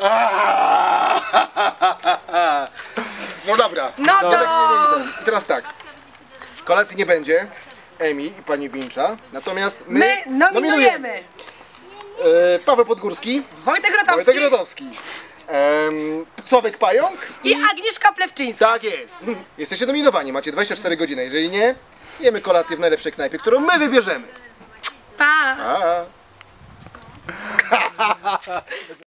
No dobra. No tak to... Nie, nie, nie. Teraz tak. Kolacji nie będzie. Emi i pani Wincza. Natomiast my, My nominujemy. E, Paweł Podgórski. Wojtek Grotowski. Wojtek Grotowski. Em, Pająk. I Agnieszka Plewczyńska. Tak jest. Jesteście dominowani. Macie 24 godziny. Jeżeli nie, jemy kolację w najlepszej knajpie, którą my wybierzemy. Pa! Pa!